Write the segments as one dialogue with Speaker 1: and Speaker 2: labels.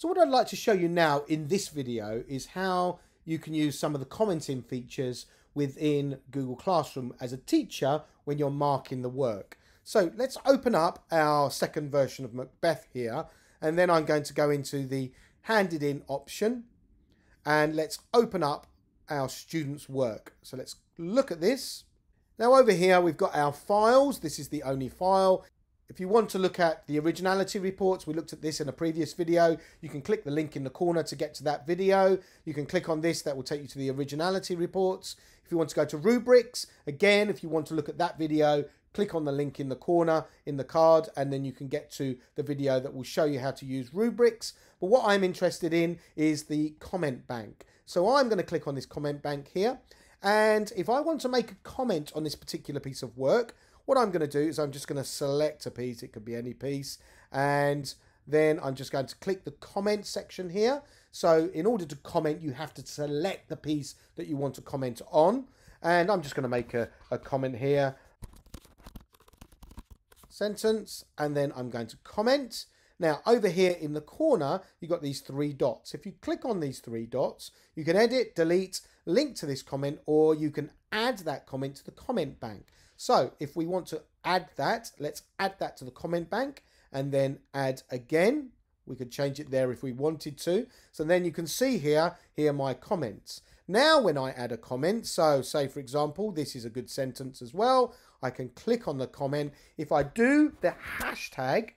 Speaker 1: So what I'd like to show you now in this video is how you can use some of the commenting features within Google Classroom as a teacher when you're marking the work. So let's open up our second version of Macbeth here and then I'm going to go into the handed in option and let's open up our students work. So let's look at this. Now over here we've got our files. This is the only file. If you want to look at the originality reports, we looked at this in a previous video. You can click the link in the corner to get to that video. You can click on this, that will take you to the originality reports. If you want to go to rubrics, again, if you want to look at that video, click on the link in the corner in the card and then you can get to the video that will show you how to use rubrics. But what I'm interested in is the comment bank. So I'm going to click on this comment bank here. And if I want to make a comment on this particular piece of work, what I'm going to do is I'm just going to select a piece. It could be any piece. And then I'm just going to click the comment section here. So in order to comment, you have to select the piece that you want to comment on. And I'm just going to make a, a comment here. Sentence. And then I'm going to comment. Now, over here in the corner, you've got these three dots. If you click on these three dots, you can edit, delete, link to this comment, or you can add that comment to the comment bank. So if we want to add that, let's add that to the comment bank and then add again. We could change it there if we wanted to. So then you can see here, here are my comments. Now when I add a comment, so say for example, this is a good sentence as well. I can click on the comment. If I do the hashtag,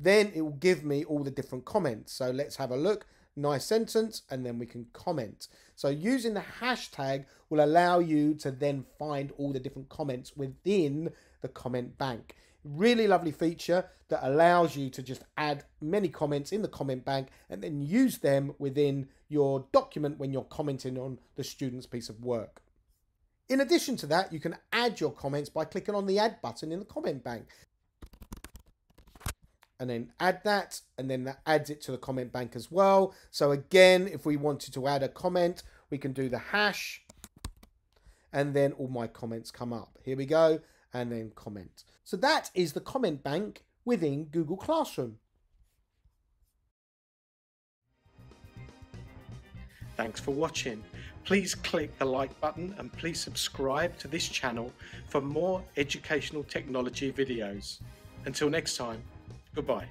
Speaker 1: then it will give me all the different comments. So let's have a look nice sentence, and then we can comment. So using the hashtag will allow you to then find all the different comments within the comment bank. Really lovely feature that allows you to just add many comments in the comment bank and then use them within your document when you're commenting on the student's piece of work. In addition to that, you can add your comments by clicking on the add button in the comment bank and then add that and then that adds it to the comment bank as well. So again if we wanted to add a comment we can do the hash and then all my comments come up. Here we go and then comment. So that is the comment bank within Google Classroom.
Speaker 2: Thanks for watching. Please click the like button and please subscribe to this channel for more educational technology videos. Until next time, Goodbye.